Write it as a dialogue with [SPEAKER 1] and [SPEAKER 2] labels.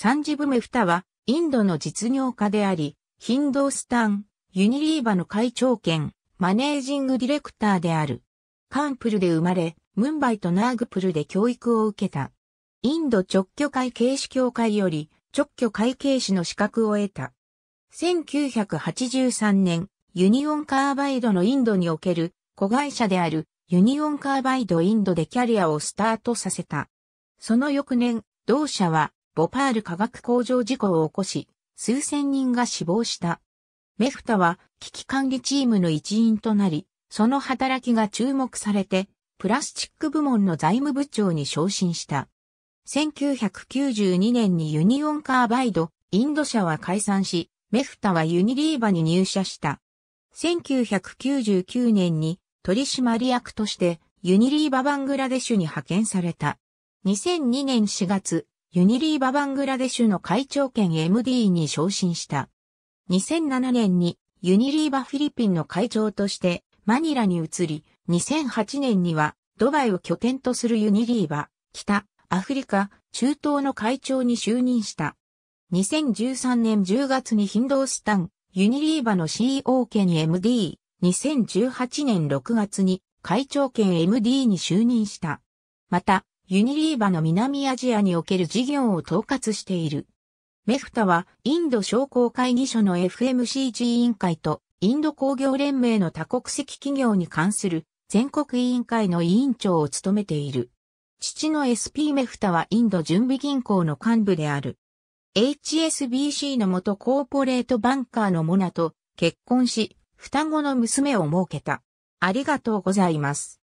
[SPEAKER 1] サンジブメフタは、インドの実業家であり、ヒンドースタン、ユニリーバの会長兼、マネージングディレクターである。カンプルで生まれ、ムンバイとナーグプルで教育を受けた。インド勅許会計士協会より勅許会計士の資格を得た。1983年、ユニオンカーバイドのインドにおける子会社であるユニオンカーバイドインドでキャリアをスタートさせた。その翌年、同社はボパール化学工場事故を起こし、数千人が死亡した。メフタは危機管理チームの一員となり、その働きが注目されて、プラスチック部門の財務部長に昇進した。1992年にユニオンカーバイド、インド社は解散し、メフタはユニリーバに入社した。1999年に取締役としてユニリーババングラデシュに派遣された。2002年4月、ユニリーババングラデシュの会長兼 MD に昇進した。2007年にユニリーバフィリピンの会長としてマニラに移り、2008年にはドバイを拠点とするユニリーバ、北、アフリカ、中東の会長に就任した。2013年10月にヒンドースタン、ユニリーバの CEO 兼 MD、2018年6月に会長兼 MD に就任した。また、ユニリーバの南アジアにおける事業を統括している。メフタは、インド商工会議所の FMCG 委員会と、インド工業連盟の多国籍企業に関する全国委員会の委員長を務めている。父の SP メフタはインド準備銀行の幹部である。HSBC の元コーポレートバンカーのモナと結婚し、双子の娘を設けた。ありがとうございます。